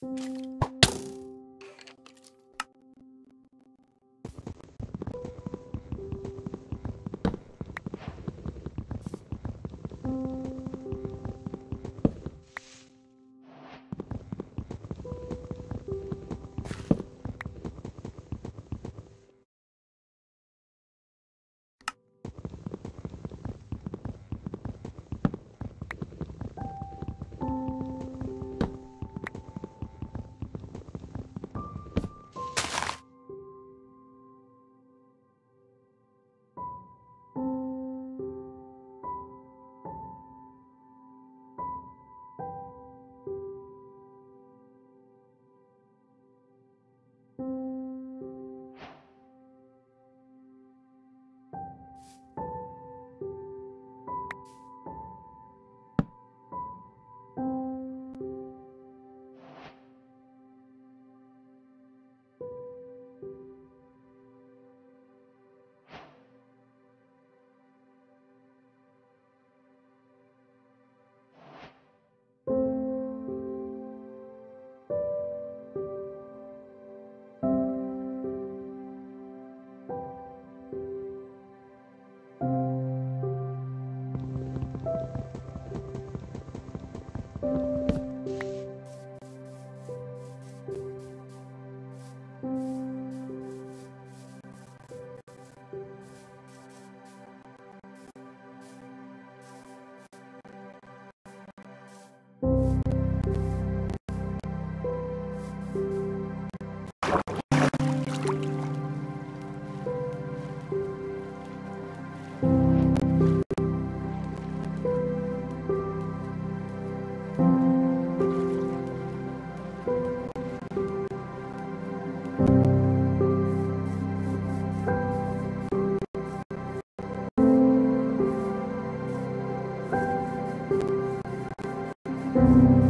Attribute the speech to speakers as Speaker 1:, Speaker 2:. Speaker 1: Música thank you